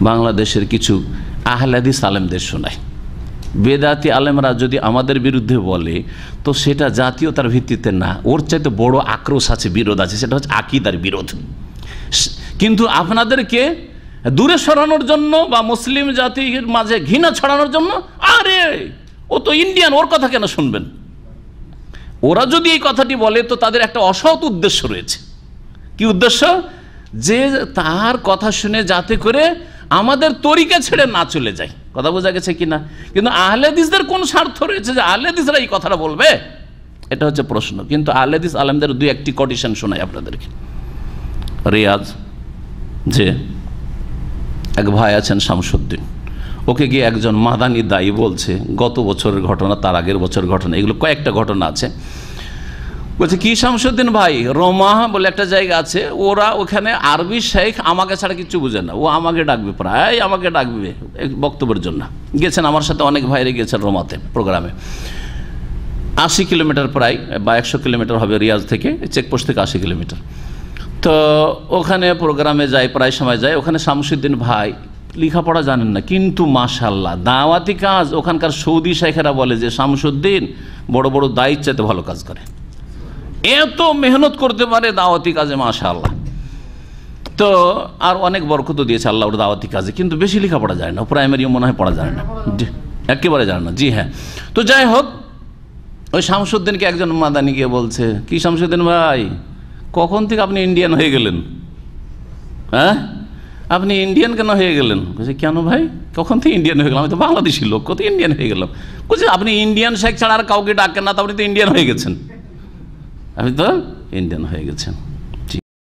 বাংলাদেশের কিছু আহলাদিস আলেমদের শোনায়। বেদাতি আলেমরা যদি আমাদের বিরুদ্ধে বলে, তো সেটা জাতীয়তার ভিত্তিতে না, ওর চাইতে বড় আক্রোশ আছে, বিরোধ আছে, সেটা হচ্ছে আকিদার বিরোধ। কিন্তু আপনাদেরকে দূরে সরানোর জন্য বা মুসলিম জাতির মাঝে ঘৃণা ছড়ানোর জন্য, আরে, ও তো ইন্ডিয়ান ওর কথা কেন শুনবেন? ওরা যদি এই কথাটি বলে, তো তাদের একটা অসৎ উদ্দেশ্য রয়েছে। কি উদ্দেশ্য? যে তার কথা শুনে যাতে করে আমাদের তরিকা ছেড়ে না চলে যায় কথা বোঝা গেছে কিনা? কিন্তু আহলেদিসদের কোন স্বার্থ রয়েছে যে আহলেদিসরা এই কথাটা বলবে? এটা হচ্ছে প্রশ্ন। কিন্তু আহলেদিস আলেমদের দুই একটি কন্ডিশন শোনাই আপনাদেরকে। রিয়াজ, যে এক ভাই আছেন শামসুদ্দিন। ওকে গিয়ে একজন মাদানি দায়ী বলছে, গত বছরের ঘটনা, তার আগের বছরের ঘটনা, এগুলো কয়েকটা ঘটনা আছে। বলছে, কি শামসুদ্দিন ভাই? রোমা বলে একটা জায়গা আছে, ওরা ওখানে আরবি শেখ আমাকে ছাড়া কিছু বুঝে না। ও আমাকে ডাকবে প্রায়, আমাকে ডাকবে বক্তব্যের জন্য। গেছেন আমার সাথে অনেক ভাইরে গেছেন রোমাতে প্রোগ্রামে। আশি কিলোমিটার প্রায়, বা একশো কিলোমিটার হবে রিয়াজ থেকে, চেকপোস্ট থেকে আশি কিলোমিটার। তো ওখানে প্রোগ্রামে যায়, প্রায় সময় যায়। ওখানে শামসুদ্দিন ভাই, লেখাপড়া জানেন না, কিন্তু মাশাল্লাহ দাওয়াতি কাজ। ওখানকার সৌদি শেখেরা বলে যে, শামসুদ্দিন, বড় বড় দায়িত্ব চাইতে ভালো কাজ করে। এত মেহনত করতে পারে দাওয়াতি কাজে মাশাল্লাহ তো আর অনেক বরকত দিয়েছে আল্লাহ ওর দাওয়াতি কাজে কিন্তু বেশি লেখা পড়া যায় না প্রাইমারিও মনে হয় পড়া যায় না। একেবারে জানে না জি হ্যাঁ। তো যাই হোক ওই শামসুদ্দিনকে একজন মাদানি গিয়ে বলছে কি শামসুদ্দিন ভাই কখন থেকে আপনি ইন্ডিয়ান হয়ে গেলেন? হ্যাঁ? আপনি ইন্ডিয়ান কেন হয়ে গেলেন? বলছে কেন ভাই? কখন থেকে ইন্ডিয়ান হয়ে গেলাম? আমি তো বাংলাদেশি লোক কত ইন্ডিয়ান হয়ে গেলাম? বলছে আপনি ইন্ডিয়ান শেখ ছাড়া আর কাউকে ডাকেন না তো আপনি তো ইন্ডিয়ান হয়ে গেছেন। আপনি তো ইন্ডিয়ান হয়ে গেছেন।